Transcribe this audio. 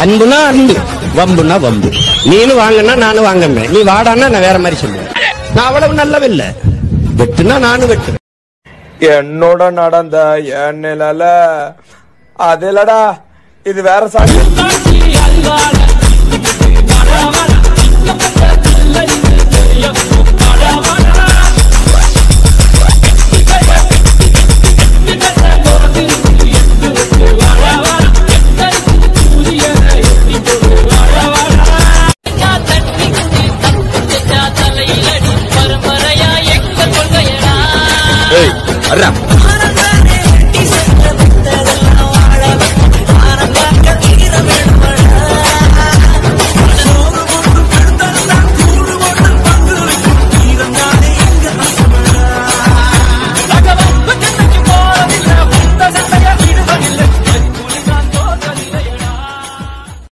அன்புனா அன்பு வம்புனா வம்பு. நீனும் வாங்கினா நானும் வாங்கினேன் நீ வாடான்னா நான் வேற மாதிரி சொல்லுவேன். நான் அவ்வளவு நல்லவில்லை. வெட்டுனா நானும் வெட்டுவேன். என்னோட நடந்த என் நிலல அது இல்லடா இது வேற சாட்சி అరే